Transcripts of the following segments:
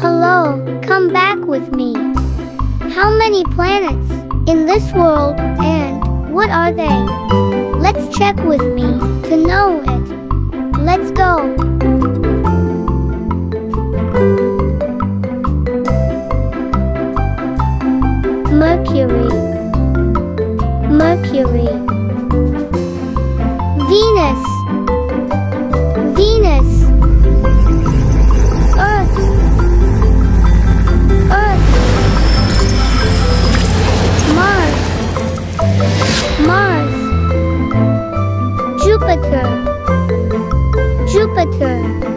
Hello, come back with me. How many planets in this world and what are they? Let's check with me to know it. Let's go. Mercury Mercury Saturn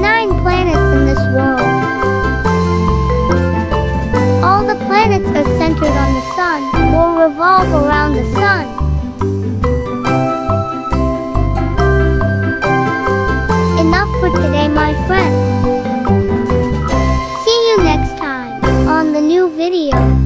nine planets in this world. All the planets are centered on the sun or revolve around the sun. Video.